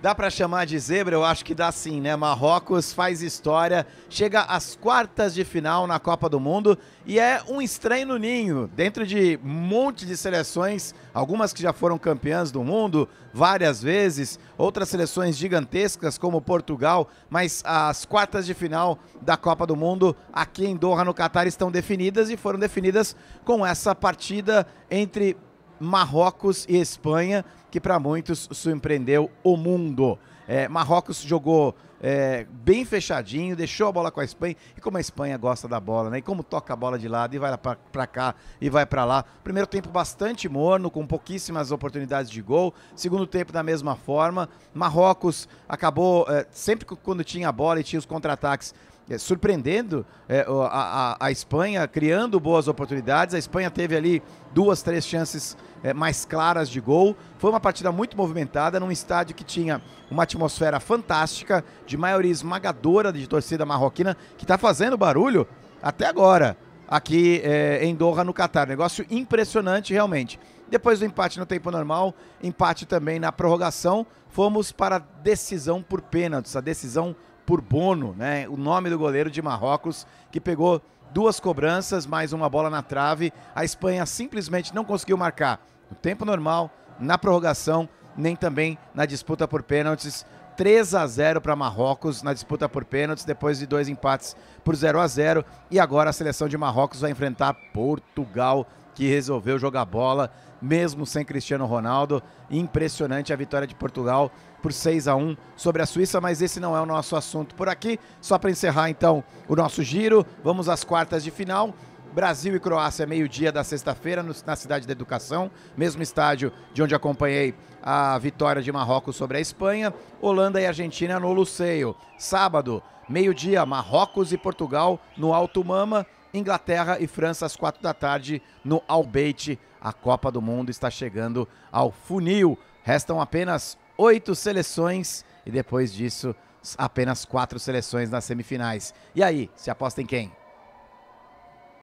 Dá para chamar de zebra? Eu acho que dá sim, né? Marrocos faz história, chega às quartas de final na Copa do Mundo e é um estranho no ninho, dentro de um monte de seleções, algumas que já foram campeãs do mundo várias vezes, outras seleções gigantescas como Portugal, mas as quartas de final da Copa do Mundo aqui em Doha, no Catar, estão definidas e foram definidas com essa partida entre Marrocos e Espanha, que para muitos surpreendeu o mundo. É, Marrocos jogou é, bem fechadinho, deixou a bola com a Espanha. E como a Espanha gosta da bola, né? E como toca a bola de lado e vai para cá e vai para lá. Primeiro tempo bastante morno, com pouquíssimas oportunidades de gol. Segundo tempo da mesma forma. Marrocos acabou, é, sempre quando tinha a bola e tinha os contra-ataques, surpreendendo é, a, a, a, Espanha, criando boas oportunidades. A Espanha teve ali duas, três chances é, mais claras de gol. Foi uma partida muito movimentada, num estádio que tinha uma atmosfera fantástica, de maioria esmagadora de torcida marroquina, que está fazendo barulho até agora aqui é, em Doha, no Catar. Negócio impressionante, realmente. Depois do empate no tempo normal, empate também na prorrogação, fomos para a decisão por pênaltis, a decisão por Bono, né? O nome do goleiro de Marrocos, que pegou duas cobranças, mais uma bola na trave. A Espanha simplesmente não conseguiu marcar no tempo normal, na prorrogação, nem também na disputa por pênaltis. 3 a 0 para Marrocos na disputa por pênaltis, depois de dois empates por 0 a 0 E agora a seleção de Marrocos vai enfrentar Portugal, que resolveu jogar bola, mesmo sem Cristiano Ronaldo. Impressionante a vitória de Portugal por 6 a 1 sobre a Suíça, mas esse não é o nosso assunto por aqui. Só para encerrar então o nosso giro, vamos às quartas de final. Brasil e Croácia, meio-dia da sexta-feira, na Cidade da Educação, mesmo estádio de onde acompanhei a vitória de Marrocos sobre a Espanha. Holanda e Argentina no Luceio. Sábado, meio-dia, Marrocos e Portugal no Alto Mama. Inglaterra e França às quatro da tarde no Albeit. A Copa do Mundo está chegando ao funil. Restam apenas oito seleções e depois disso apenas quatro seleções nas semifinais. E aí, se aposta em quem?